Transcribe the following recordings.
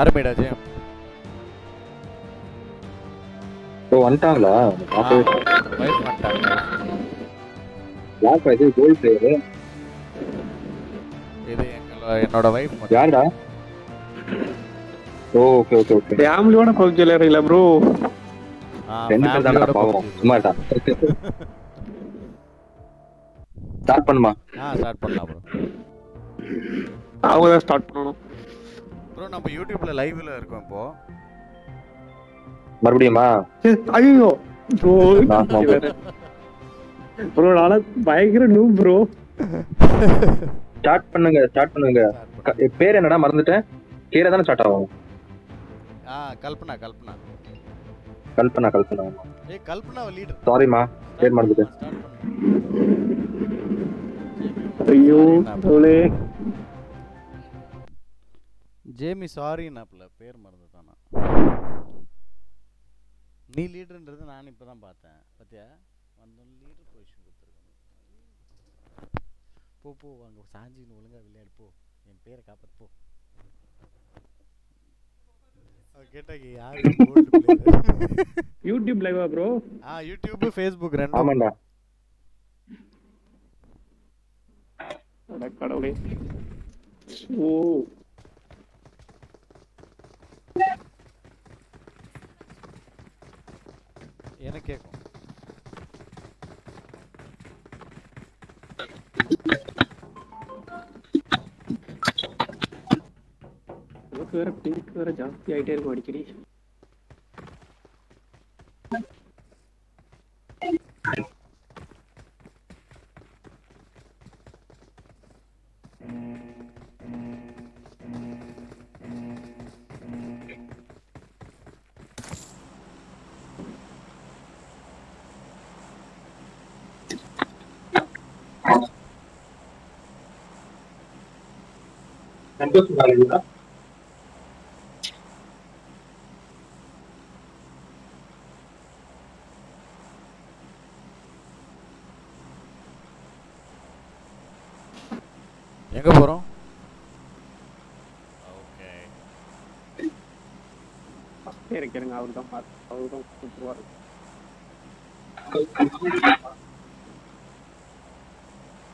ஆரம்பிடா ஜெயம் ஓ வந்துட்டாங்களா? பார்க்கவே வைஃப் பண்ணிட்டாங்க யாருப்பா இது? Gold player? இது என்னோட வைஃப் யாருடா? ஓகே ஓகே ஓகே ஃபேமிலியோட பப்ஜி விளையாடுறீங்களா ப்ரோ ரெண்டு பேர் தான்டா பாவம். சும்மா இருக்கா ஸ்டார்ட் பண்ணுமா? ஆ ஸ்டார்ட் பண்ணலாம் ப்ரோ அவங்க தான் ஸ்டார்ட் பண்ணணும். ப்ரோ நம்ம யூடியூப்ல லைவ்ல இருக்கோம் இப்போ. மறுபடியுமா? ஐயோ. ப்ரோ நான். ப்ரோ நாள பயங்கர நூ ப்ரோ ஸ்டார்ட் பண்ணுங்க ஸ்டார்ட் பண்ணுங்க. பேர் என்னடா மறந்துட்டேன். கீரை தானே ஸ்டார்ட் ஆகும். ஆ கல்பனா கல்பனா. கல்பனா கல்பனா. ஏய் கல்பனா லீடர் சாரிம்மா பேர் மறந்துட்டேன். ஐயோ ப்ரோலே ஜேமி சாரின்னாப்ல பேர் மறந்துட்டானா? நீ லீடர்ன்றது நான் இப்பதான் பார்த்தேன். பாத்தியா? வந்தோம் லீடர் பொசிஷன் கொடுத்துருக்காங்க போ போ அங்க சாஞ்சின்னு ஒழுங்கா விளையாடு போ. என் பேரை காப்பாத்து போ. கேட்டாங்க யாரு? யூடியூப் லைவா ப்ரோ ஆ யூடியூப் ஃபேஸ்புக் அட கடவுளே. ஓ. எனக்கு கேட்கும் வேற பிங்க் வேற ஜாஸ்தி ஆயிட்டே இருக்கும் அடிக்கடி எங்க போறோம்? ஓகே. இறக்கி இருங்க அவர் தான் அவர் தான் கூப்பிடுவாரு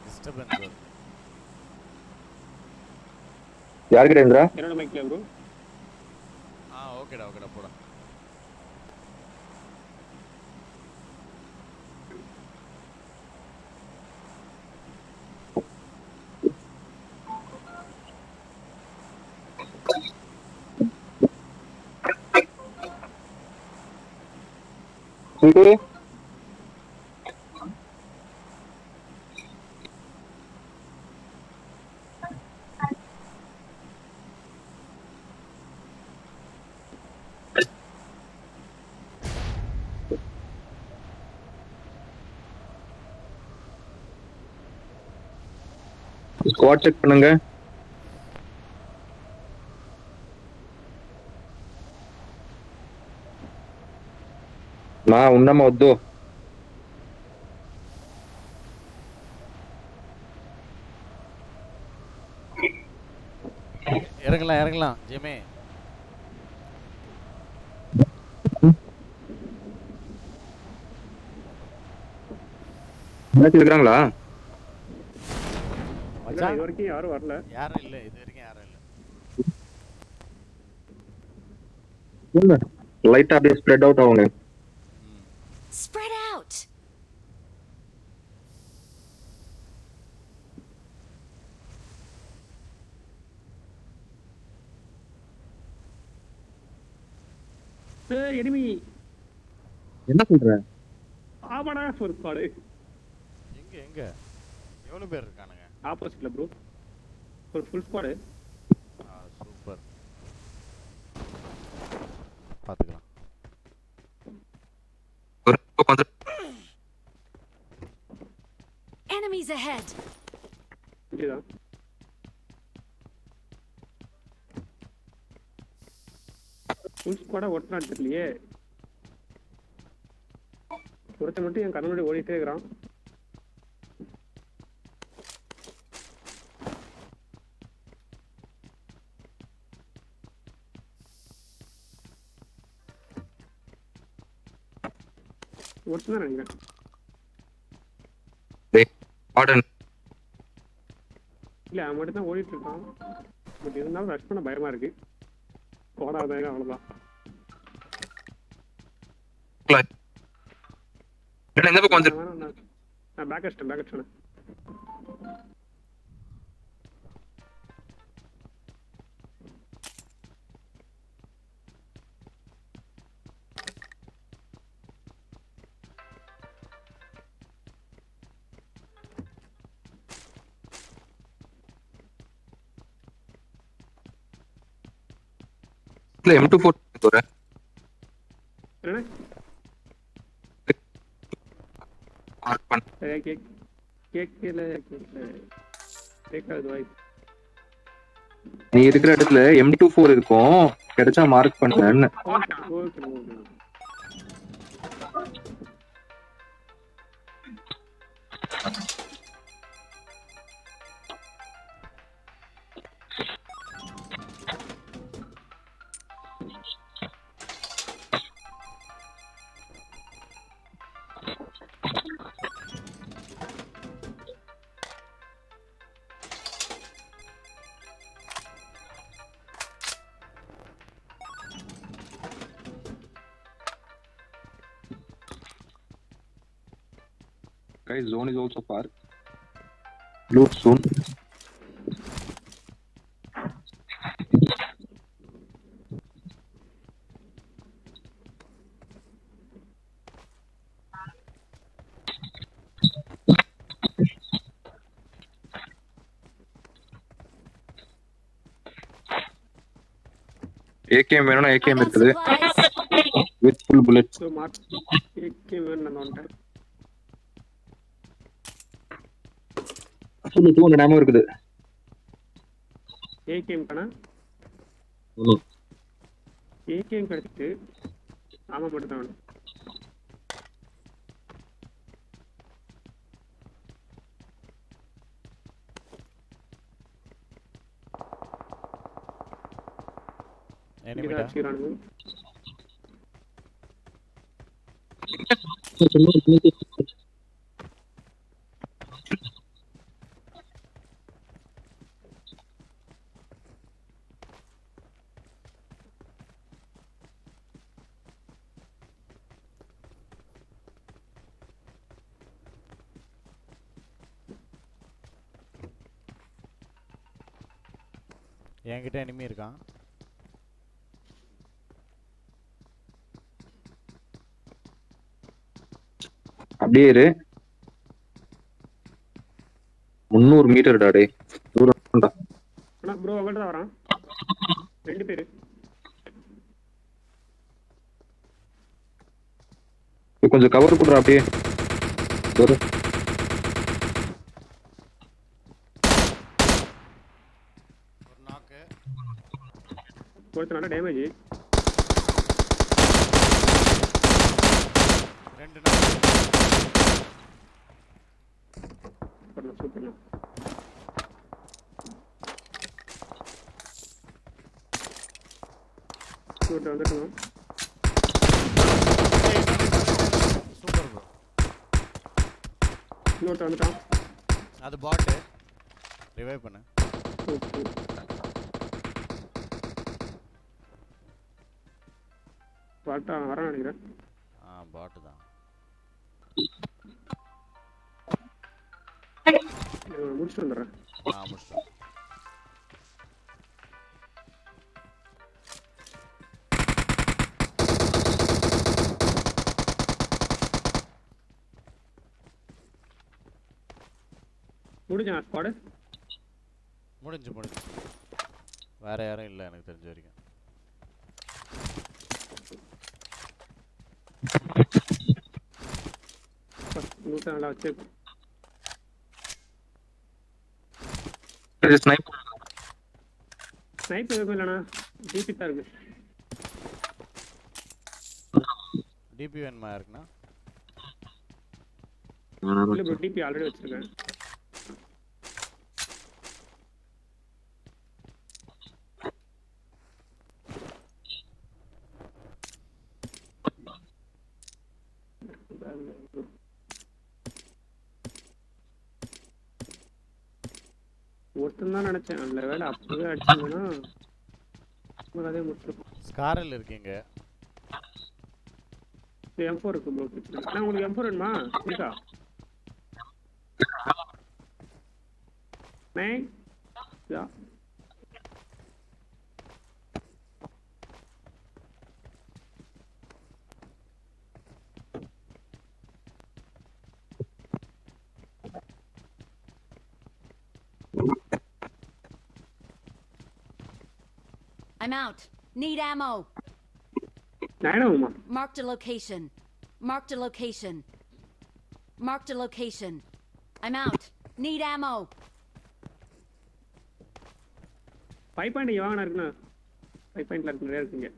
டிஸ்டர்பன்ஸ் வருது யாருக்கிட்ட இந்திரா என்னோட மைக்ல ப்ரோ ஆ ஓகேடா ஓகேடா போடா ஸ்வீட்டு ஸ்குவாட் செக் பண்ணுங்க మా ఉన్నామా వద్దు இறங்கலாம் இறங்கலாம் ஜெமே யாராச்சும் இருக்கிறாங்களா மச்சான். இது வரைக்கும் யாரும் வரல. யாரும் இல்ல இது வரைக்கும் யாரும் இல்ல. இல்ல. லைட்டா அப்படியே ஸ்ப்ரெட் அவுட் ஆகுங்க. Spread out. எனிமி என்ன சொல்ற? ஆமாடா ஒரு ஸ்குவாடு எங்க எங்க? எவ்வளவு பேர் இருக்கானுங்க? ஆப்போசிட்ல ப்ரோ ஒரு ஃபுல் ஸ்குவாடு ஆ சூப்பர் பாத்துக்கலாம் Enemies ahead. இதுதான் ஃபுல் ஸ்குவாடா ஒட்டினா தெரியலையே ஒருத்தன் மட்டும் என் கண்ணு முன்னாடி ஓடிட்டே இருக்கிறான் ஒருத்தன் தான் நினைக்கிறேன். இல்ல அவன் மட்டும் தான் ஓடிட்டு இருக்கான். பட் இருந்தாலும் ரஷ் பண்ண பயமா இருக்கு. ஓடாத அவ்வளவுதான். நான் பேக் அடிச்சிட்டேன் பேக் அடிச்சிட்டேன். இல்ல எம் டூ ஃபோர் ஒரு என்ன மார்க் பண்ண. சரியா கேக் கேட்கல கேட்கல கேட்காது வாய்ஸ் நீ இருக்கிற இடத்துல எம் டூ ஃபோர் இருக்கும். கிடைச்சா மார்க் பண்ணு Guys, zone is also far. Loot soon. AKM வேணும்னா I ஏகேஎம் got இருக்குது supplies. With full bullets so mark கேக்கே வேணும் நான் வந்துட்டேன் Full two hundred இருக்குது. ஏகேஎம் ம். ஏகேஎம் கிடைச்சிட்டு ஆமா மட்டும் தான் வேணும் என்கிட்ட எனிமி இருக்கான். அப்படியே இரு. முந்நூறு மீட்டர் டே தூரம் ஆனா ப்ரோ தான் வரான். ரெண்டு பேரு. கொஞ்சம் கவர் கொடுற அப்படியே ஒரு ஒரு நாக்கு ஒருத்தர் நல்ல டேமேஜ் ரெண்டு நாக்கு சூப்பர்ண்ணா ஒருத்தர் வந்துட்டோம் சூப்பர் ப்ரோ இன்னொருத்தர் வந்துட்டான். அது பாட்டு ரிவைவ் பண்ணு. பாட்டா வரேன் நினைக்கிறேன். ஆ பாட்டு தான். முடிச்சுட்டு வந்துடுறேன். ஆ முடிச்சிட்டோம் முடிஞ்சா ஸ்குவாடு முடிஞ்சு முடிஞ்சு. வேற யாரும் இல்லை எனக்கு தெரிஞ்ச வரைக்கும். நூற்றி நல்லா வச்சு ஸ்னைப் ஸ்னைப் எதுவும் இல்லைண்ணா. டிபி தான் இருக்கு. டிபி வேணுமா இருக்குண்ணா இல்லை ப்ரோ டிபி ஆல்ரெடி வச்சிருக்கேன். நினைச்சேன் நல்ல வேலை அப்பவே அடிச்சாங்கன்னா நம்ம கதையை முடிச்சிருப்போம். ஸ்காரில் இருக்கீங்க. எம் ஃபோர் இருக்கு ப்ரோ அண்ணா உங்களுக்கு எம் ஃபோர் வேணுமா? இருக்கா? நை யா I'm out. Need ammo. நயனாவுமா Marked a location. Marked a location. Marked a location. I'm out. Need ammo. Five point இங்கே வாங்கினா இருக்குண்ணா ஃபைவ் பாயிண்ட்ல இருக்கு நிறையா இருக்குங்க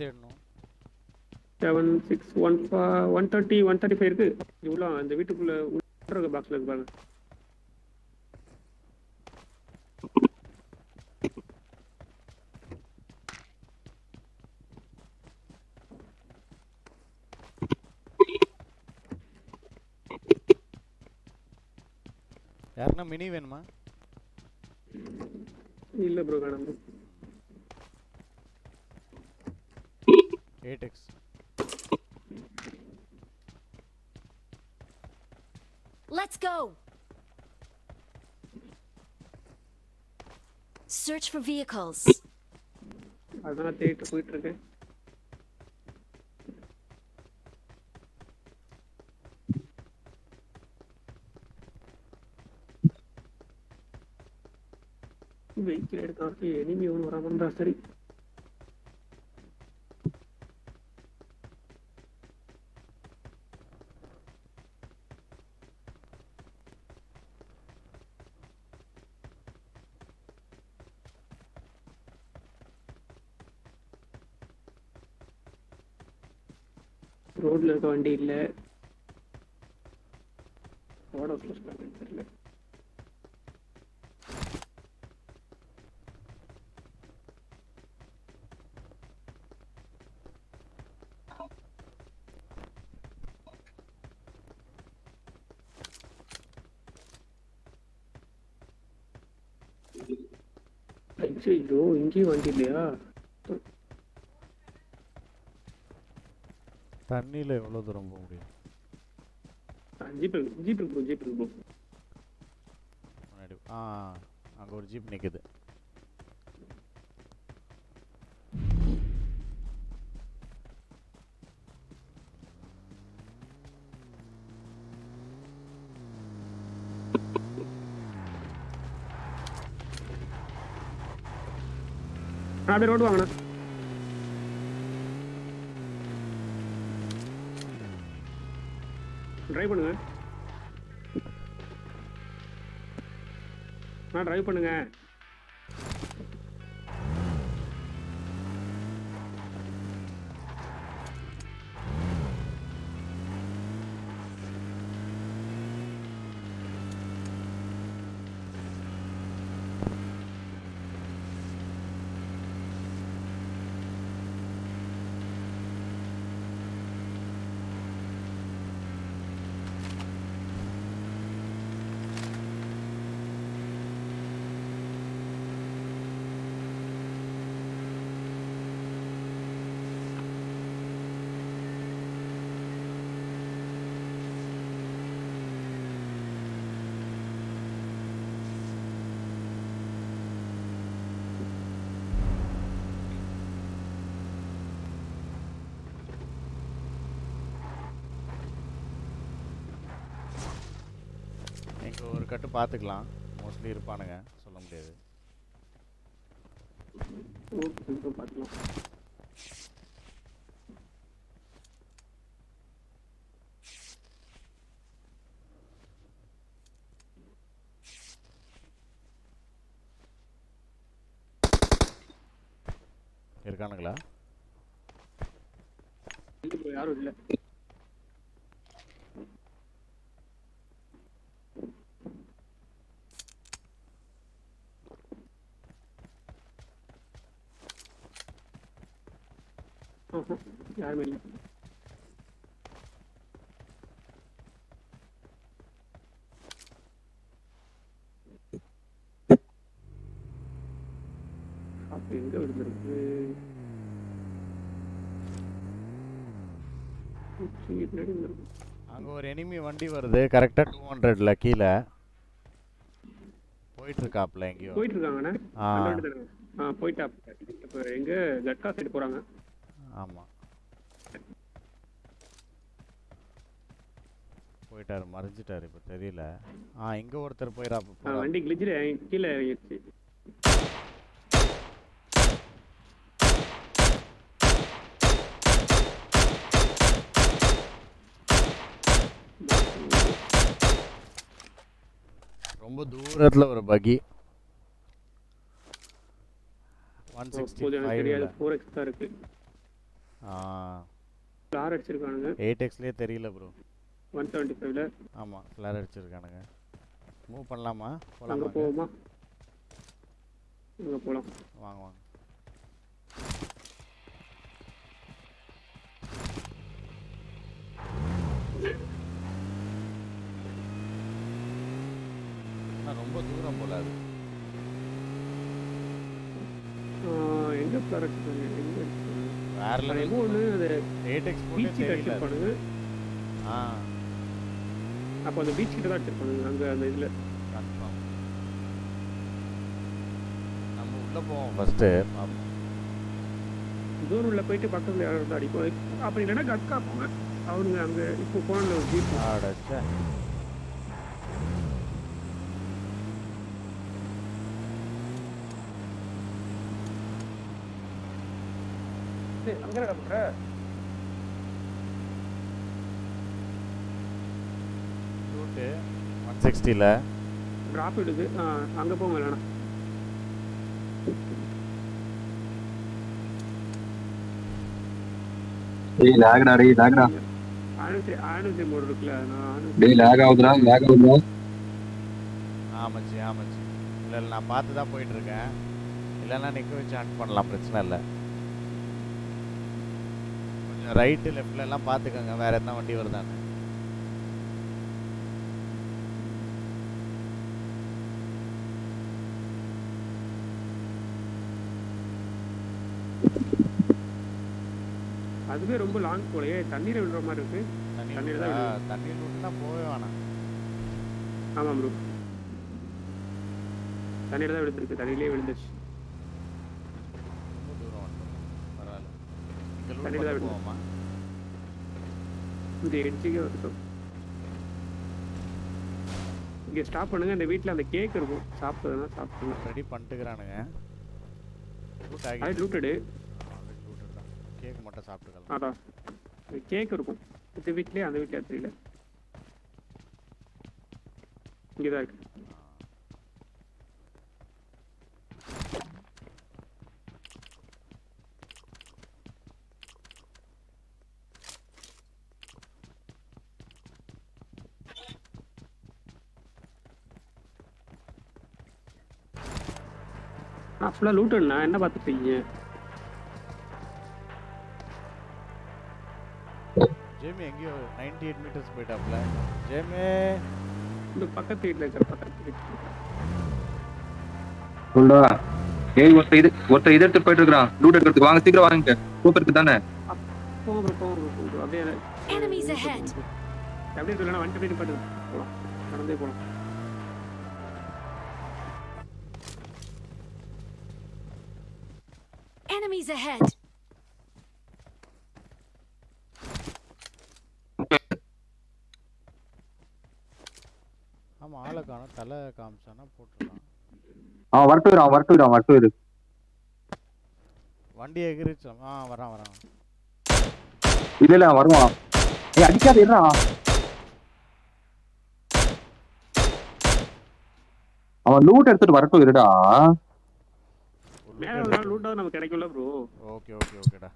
தேடணும்? Seven six one one thirty one thirty five இருக்கு. இவ்வளோ அந்த வீட்டுக்குள்ள உள்ள பாக்ஸில் இருக்கு பாருங்க. யாருன்னா மினி வேணுமா? இல்லை ப்ரோ காணும் Let's go. Search for vehicles. I'm gonna take a quick trigger. Wait, let's. Enemy on the other side. ரோட்ல இருக்க வண்டி இல்ல. ஓட தெரியல. ஐயோ இங்கேயும் வண்டி இல்லையா? தண்ணியில் எவ்வளோ தூரம் போக முடியும்? ஜீப் ஜீப் இருக்கு ஜீப் இருக்கு bro. முன்னாடி ஆ அங்கே ஒரு ஜீப் நிற்குது அப்படியே ரோடு வாங்கினேன் ட்ரை பண்ணுங்க. நான் டிரைவ் பண்ணுங்க. கட்டு பார்த்துக்கலாம். மோஸ்ட்லி இருப்பானுங்க. சொல்ல முடியாது. இருக்கானுங்களா? யாரும் இல்லை. யாருமே இல்லை. எங்க விழுந்திருக்கு. அங்கே ஒரு எனிமி வண்டி வருது. கரெக்டாக டூ ஹண்ட்ரட்ல கீழே. போயிட்டு இருக்காப்ல எங்கேயோ போயிட்டு இருக்காங்கண்ணே போயிட்டா இப்போ எங்க கட்கா சைடு போறாங்க. ஆமாம் போயிட்டாரு மறைஞ்சிட்டாரு இப்போ தெரியல. ஆ இங்கே ஒருத்தர் போயிடா வண்டி கிழிச்சிட்டு கீழே இறங்கிடுச்சு. ரொம்ப தூரத்தில் ஒரு பகி. ஒன் சிக்ஸ்டி ஃபைவ் ஆ. ஃப்ளார் அடிச்சிருக்கானுங்க. எயிட் எக்ஸ்லேயே தெரியல ப்ரோ ஒன் செவன்ட்டி ஃபைவ்ல ஆமாம் ஃப்ளார் அடிச்சிருக்கானுங்க. மூவ் பண்ணலாமா? அங்க போகலாமா போவோமா? அங்க போலாம். வாங்க வாங்க. ரொம்ப தூரம் போல அது. எங்க ஃப்ளார் அடிச்சிருக்காங்க எங்க அடிச்சிருக்காங்க வேற லெவல் ஒன்று அது எயிட் எக்ஸ் போட்டே பீச் கிட்ட தெரியல ஆ. அப்போ அந்த பீச் கிட்ட தான் அடிச்சிருப்பானுங்க அங்க அந்த இதுல. நம்ம உள்ள போவோம். ஃபர்ஸ்ட் ஜோன் உள்ள போயிட்டு பக்கத்துல யாராவது அடிப்போம். அப்படி இல்லைன்னா கட்கா போங்க அவனுங்க அங்க இப்போ போன ஒரு ஜீப் ஆடச்சே அங்க என்ன பண்ற ரூட்டு ஒன் சிக்ஸ்டியில் டிராப் இடுது ஆ, அங்க போங்க இல்லைன்னா டேய் லேக்டா டேய் லேக்டா ஆனுசி ஆனுசி மோடு இருக்குல்ல நான் ஆனுசி டேய் லேக் ஆகுதுடா லேக் ஆகுதுடா. ஆமாச்சி ஆமாச்சி இல்லை இல்லை நான் பார்த்து தான் போயிட்டு இருக்கேன் இல்லைன்னா நிற்க வச்சு ஹண்ட் பண்ணலாம் பிரச்சனை இல்லை. கொஞ்சம் ரைட்டு லெஃப்ட்ல எல்லாம் பார்த்துக்கோங்க. வேற எந்த வண்டி வருதான்னு. அதுவே ரொம்ப லாங் போலயே. தண்ணீரை விடுற மாதிரி இருக்கு. தண்ணி தண்ணியில தான் விட்டா தண்ணி விட்டுனா போவே வேணாம். ஆமாம் ப்ரோ தண்ணியில தான் விழுந்திருக்கு. தண்ணியிலே விழுந்துச்சு வந்துட்டோம். தண்ணியில தான். போவோமா? இந்த எட்ஜுக்கே வரட்டும் இங்க ஸ்டாப் பண்ணுங்க. இந்த வீட்ல அந்த கேக் இருக்கும். சாப்பிடுறதுனா சாப்பிடுங்க ரெடி பண்ணிட்டுக்கிறானுங்க. லூட் அது ஆகி லூட்டடு லூட் தான் கேக் மட்டும் சாப்பிட்டுக்கலாம். அடா கேக் இருக்கும். இந்த வீட்லயே அந்த வீட்லயே தெரியல இங்கதான் இருக்கு. நான் ஃபுல்லாக லூட்டண்ணா என்ன பார்த்துட்டீங்க ஜேமி எங்கேயோ நைன்டி எயிட் மீட்டர்ஸ் போயிட்டாப்ல ஜேமி இந்த பக்கத்து வீட்டில் இருக்கிற பக்கத்து வீட்டில் ஏய் ஒருத்த இது ஒருத்த இது எடுத்து போயிட்டு இருக்கான் லூட் எடுக்கிறதுக்கு வாங்க சீக்கிரம் வாங்க சூப்பர் இருக்கு தானே? bro, போங்க bro. அப்படியே Enemies ahead. அப்படியே சொல்லலாம் வண்டி போயிட்டு பாட்டு போகலாம் நடந்தே போகலாம் Enemies ahead. ஆமா ஆளை காணோம் தலை காமிச்சானா போட்டுருக்கான் அவன் வரட்டு அவன் வரட்டு அவன் வரட்டு வண்டி எகிரிச்சோம் ஆ வரான் வரான். இல்ல இல்ல வருவான். ஏய் அடிக்காத இருடா அவன் லூட் எடுத்துட்டு வரட்டும் இருடா. மேலே லூட்டாவது நமக்கு கிடைக்கும்ல ப்ரோ ஓகே ஓகே ஓகேடா.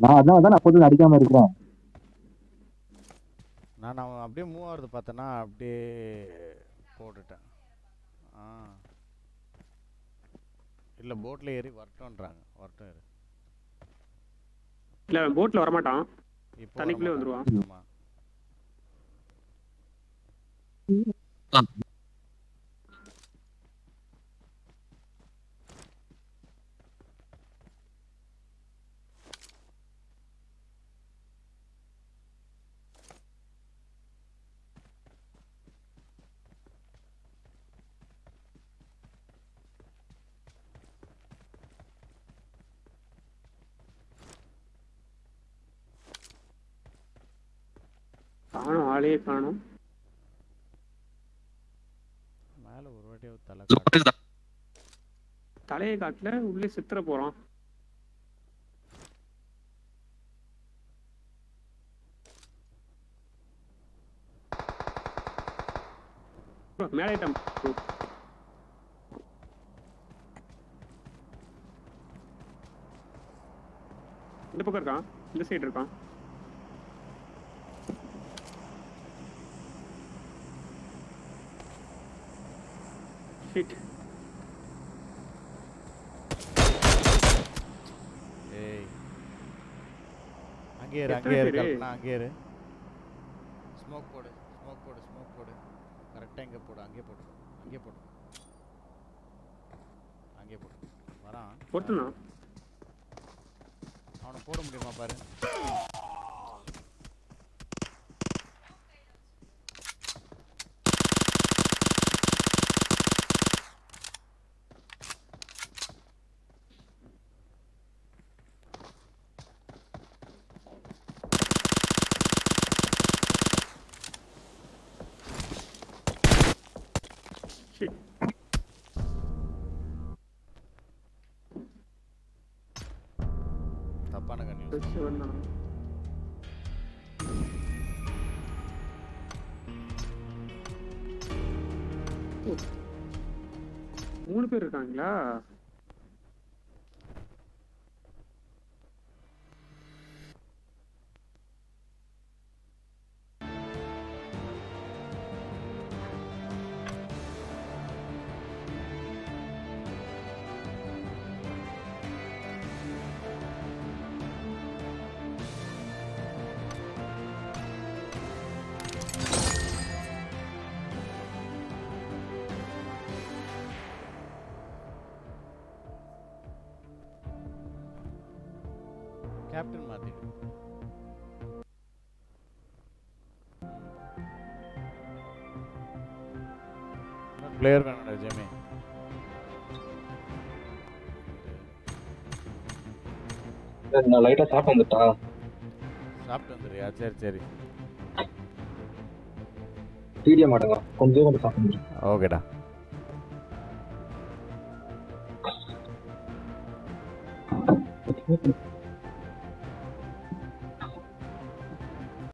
நான் அதான் அதான் நான் அப்போது அடிக்காம இருக்கிறேன். நான் அவன் அப்படியே மூவ் ஆகுறது பார்த்தேன்னா அப்படியே போட்டுட்டேன். ஆ. இல்லை போட்டில் ஏறி வரட்டும்ன்றாங்க. வரட்டும் இரு. இல்ல போட்ல வரமாட்டான். இப்போ தண்ணிக்குள்ளே வந்துருவான். ஆமாம் காணும் ஆளே காணும். மேலே ஒரு வாட்டியாவது தலை. தலையை காட்டுல உள்ளே சித்திர போறான் bro, மேலே ஏறிட்டான் bro. இந்த பக்கம் இருக்கான் இந்த சைடு இருக்கான் ஷிட் ஏய். அங்கே இரு அங்கே இரு? கல்பனா அங்கே இரு. ஸ்மோக் போடு ஸ்மோக் போடு ஸ்மோக் போடு. கரெக்டாக இங்கே போடு அங்கே போடு. அங்கே போடு. அங்கே போடு. வரான். போட்டுனா அவனை போட முடியுமா பாரு? கன் மூணு பேர் இருக்காங்களா? கேப்டன் மாத்திடு. பிளேயர் வேணும்டா ஜெமி. நான் லைட்டா சாப்பிட்டு வந்துட்டா. சாப்பிட்டு வந்துடுறியா? சரி சரி. பீடிய மாட்டேங்க கொஞ்சம் கொஞ்சம் சாப்பிட்டு ஓகேடா.